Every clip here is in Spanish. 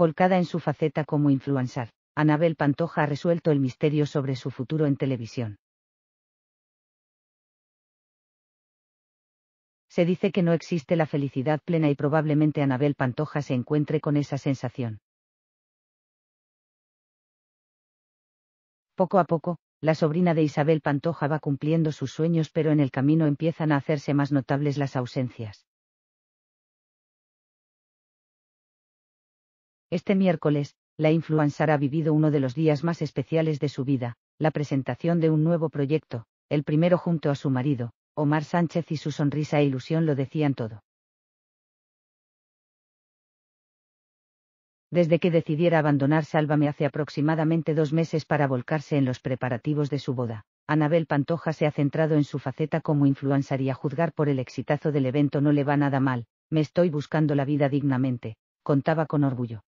Volcada en su faceta como influencer, Anabel Pantoja ha resuelto el misterio sobre su futuro en televisión. Se dice que no existe la felicidad plena y probablemente Anabel Pantoja se encuentre con esa sensación. Poco a poco, la sobrina de Isabel Pantoja va cumpliendo sus sueños pero en el camino empiezan a hacerse más notables las ausencias. Este miércoles, la influencer ha vivido uno de los días más especiales de su vida, la presentación de un nuevo proyecto, el primero junto a su marido, Omar Sánchez y su sonrisa e ilusión lo decían todo. Desde que decidiera abandonar Sálvame hace aproximadamente dos meses para volcarse en los preparativos de su boda, Anabel Pantoja se ha centrado en su faceta como influencer y a juzgar por el exitazo del evento no le va nada mal, me estoy buscando la vida dignamente, contaba con orgullo.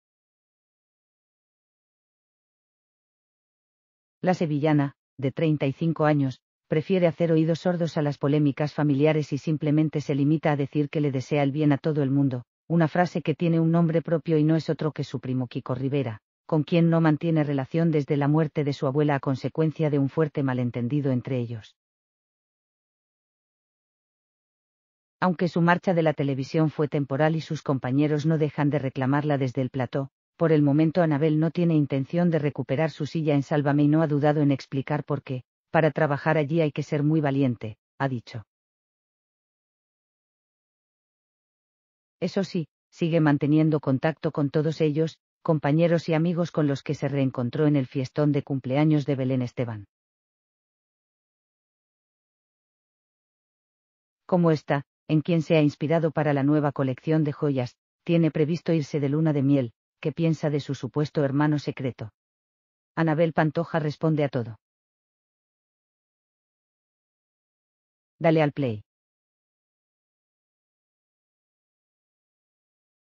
La sevillana, de 35 años, prefiere hacer oídos sordos a las polémicas familiares y simplemente se limita a decir que le desea el bien a todo el mundo, una frase que tiene un nombre propio y no es otro que su primo Kiko Rivera, con quien no mantiene relación desde la muerte de su abuela a consecuencia de un fuerte malentendido entre ellos. Aunque su marcha de la televisión fue temporal y sus compañeros no dejan de reclamarla desde el plató, por el momento Anabel no tiene intención de recuperar su silla en Sálvame y no ha dudado en explicar por qué, para trabajar allí hay que ser muy valiente, ha dicho. Eso sí, sigue manteniendo contacto con todos ellos, compañeros y amigos con los que se reencontró en el fiestón de cumpleaños de Belén Esteban. Como está, en quien se ha inspirado para la nueva colección de joyas, tiene previsto irse de luna de miel, ¿qué piensa de su supuesto hermano secreto? Anabel Pantoja responde a todo. Dale al play.